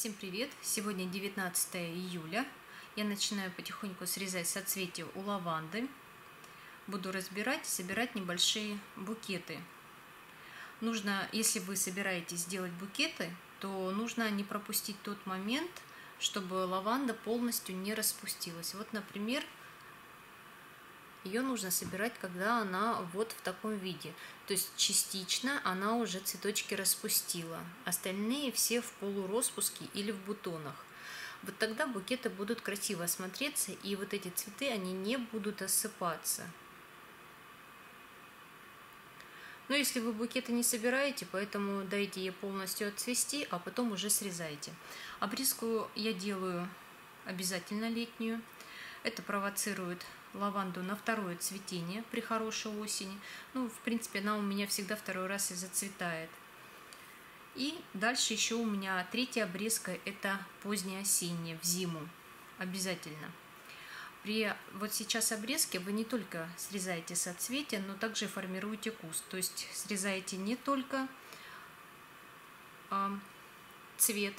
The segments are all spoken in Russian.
Всем привет! Сегодня 19 июля. Я начинаю потихоньку срезать соцветия у лаванды. Буду разбирать и собирать небольшие букеты. Нужно, если вы собираетесь делать букеты, то нужно не пропустить тот момент, чтобы лаванда полностью не распустилась. Вот, например, ее нужно собирать, когда она вот в таком виде. То есть частично она уже цветочки распустила. Остальные все в полуроспуске или в бутонах. Вот тогда букеты будут красиво смотреться, и вот эти цветы, они не будут осыпаться. Но если вы букеты не собираете, поэтому дайте ей полностью отцвести, а потом уже срезайте. Обрезку я делаю обязательно летнюю. Это провоцирует лаванду на второе цветение при хорошей осени. Ну, в принципе, она у меня всегда второй раз и зацветает. И дальше еще у меня третья обрезка – это поздняя осенняя, в зиму. Обязательно. При вот сейчас обрезке вы не только срезаете соцветия, но также формируете куст. То есть срезаете не только э, цвет,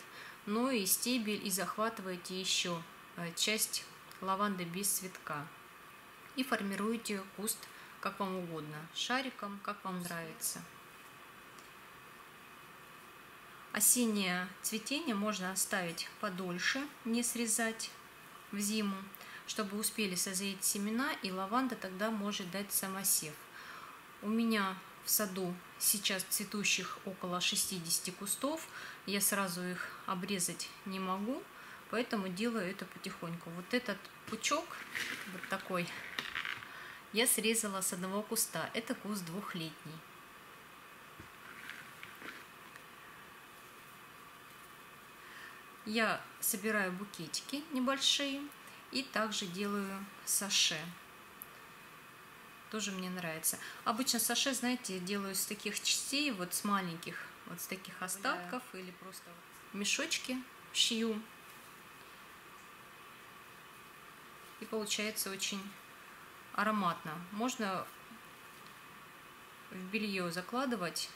но и стебель, и захватываете еще э, часть лаванды без цветка и формируете куст как вам угодно, шариком, как вам нравится. Осеннее цветение можно оставить подольше, не срезать в зиму, чтобы успели созреть семена, и лаванда тогда может дать самосев. У меня в саду сейчас цветущих около 60 кустов, я сразу их обрезать не могу, поэтому делаю это потихоньку. Вот этот пучок, вот такой я срезала с одного куста. Это куст двухлетний. Я собираю букетики небольшие и также делаю саше. Тоже мне нравится. Обычно саше, знаете, делаю с таких частей, вот с маленьких, вот с таких остатков да. или просто мешочки шью. И получается очень ароматно. Можно в белье закладывать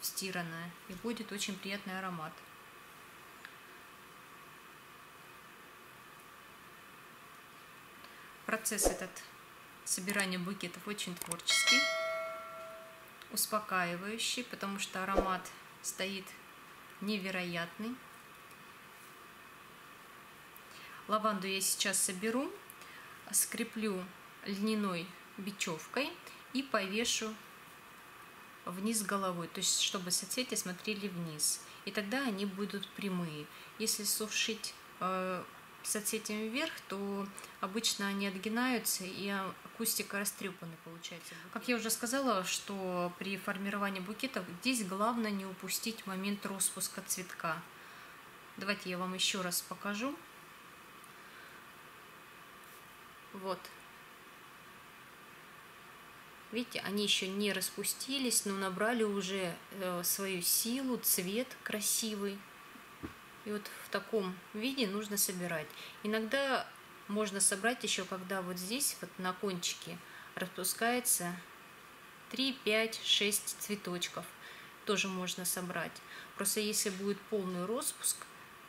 в стиранное, и будет очень приятный аромат. Процесс этот собирания букетов очень творческий, успокаивающий, потому что аромат стоит невероятный. Лаванду я сейчас соберу, скреплю льняной бечевкой и повешу вниз головой, то есть чтобы соцветия смотрели вниз. И тогда они будут прямые. Если сушить э, соцветиями вверх, то обычно они отгинаются и кустик растрепанный получается. Как я уже сказала, что при формировании букетов здесь главное не упустить момент распуска цветка. Давайте я вам еще раз покажу. Вот, Видите, они еще не распустились, но набрали уже э, свою силу, цвет красивый. И вот в таком виде нужно собирать. Иногда можно собрать еще, когда вот здесь, вот на кончике, распускается 3, 5, 6 цветочков. Тоже можно собрать. Просто если будет полный распуск,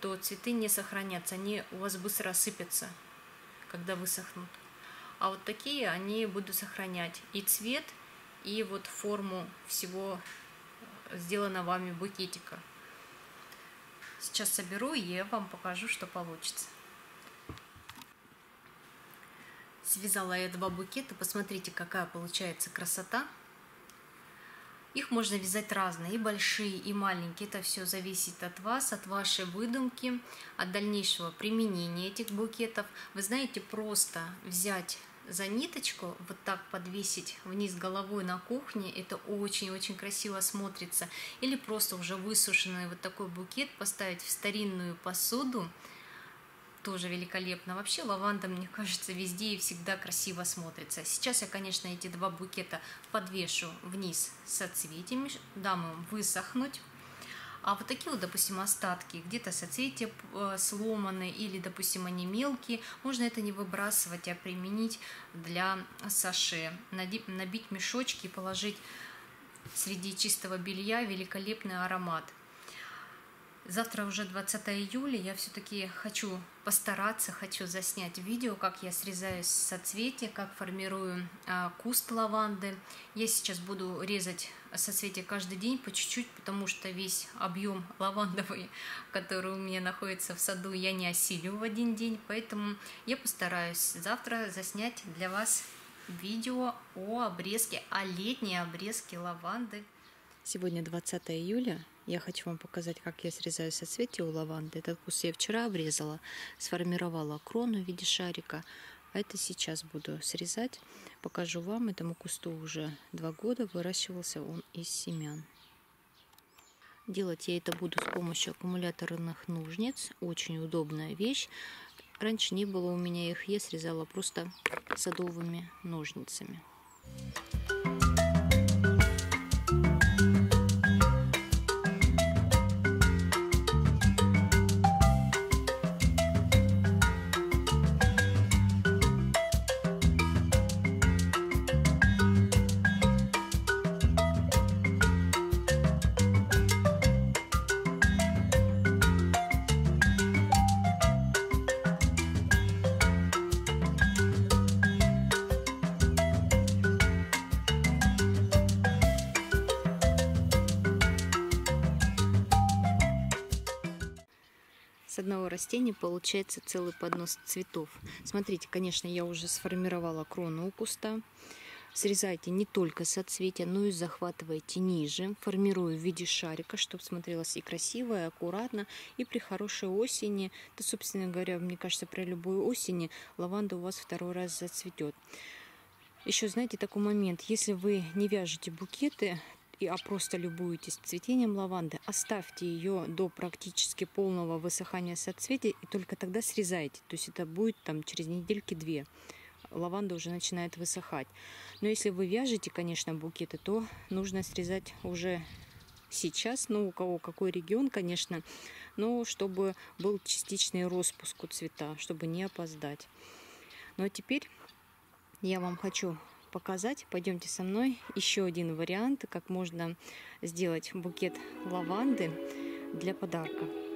то цветы не сохранятся, они у вас быстро осыпятся, когда высохнут. А вот такие они буду сохранять и цвет, и вот форму всего э, сделано вами букетика. Сейчас соберу и вам покажу, что получится. Связала я два букета. Посмотрите, какая получается красота. Их можно вязать разные, и большие, и маленькие. Это все зависит от вас, от вашей выдумки, от дальнейшего применения этих букетов. Вы знаете, просто взять за ниточку, вот так подвесить вниз головой на кухне, это очень-очень красиво смотрится. Или просто уже высушенный вот такой букет поставить в старинную посуду, тоже великолепно. Вообще лаванда, мне кажется, везде и всегда красиво смотрится. Сейчас я, конечно, эти два букета подвешу вниз соцветиями, дам им высохнуть. А вот такие вот, допустим, остатки, где-то соцветия э, сломаны или, допустим, они мелкие, можно это не выбрасывать, а применить для саше. Набить мешочки и положить среди чистого белья великолепный аромат. Завтра уже 20 июля, я все-таки хочу постараться, хочу заснять видео, как я срезаю соцветия, как формирую а, куст лаванды. Я сейчас буду резать соцветия каждый день по чуть-чуть, потому что весь объем лавандовый, который у меня находится в саду, я не осилю в один день, поэтому я постараюсь завтра заснять для вас видео о обрезке, о летней обрезке лаванды. Сегодня 20 июля. Я хочу вам показать, как я срезаю соцветия у лаванды. Этот куст я вчера обрезала, сформировала крону в виде шарика. А это сейчас буду срезать. Покажу вам. Этому кусту уже два года. Выращивался он из семян. Делать я это буду с помощью аккумуляторных ножниц. Очень удобная вещь. Раньше не было у меня их. Я срезала просто садовыми ножницами. Одного растения получается целый поднос цветов. Смотрите, конечно, я уже сформировала крону у куста. Срезайте не только соцветия, но и захватывайте ниже. Формирую в виде шарика, чтобы смотрелось и красиво, и аккуратно. И при хорошей осени, да, собственно говоря, мне кажется, при любой осени лаванда у вас второй раз зацветет. Еще, знаете, такой момент. Если вы не вяжете букеты, и, а просто любуетесь цветением лаванды, оставьте ее до практически полного высыхания соцветия и только тогда срезайте. То есть это будет там через недельки две. Лаванда уже начинает высыхать. Но если вы вяжете, конечно, букеты, то нужно срезать уже сейчас, ну, у кого какой регион, конечно, но чтобы был частичный распуск у цвета, чтобы не опоздать. Ну, а теперь я вам хочу показать. Пойдемте со мной. Еще один вариант, как можно сделать букет лаванды для подарка.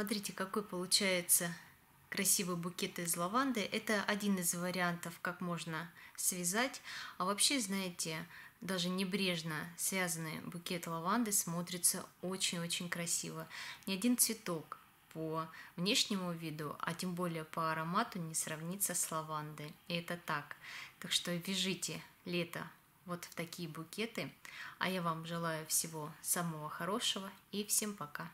Смотрите, какой получается красивый букет из лаванды. Это один из вариантов, как можно связать. А вообще, знаете, даже небрежно связанный букет лаванды смотрится очень-очень красиво. Ни один цветок по внешнему виду, а тем более по аромату не сравнится с лавандой. И это так. Так что вяжите лето вот в такие букеты. А я вам желаю всего самого хорошего и всем пока.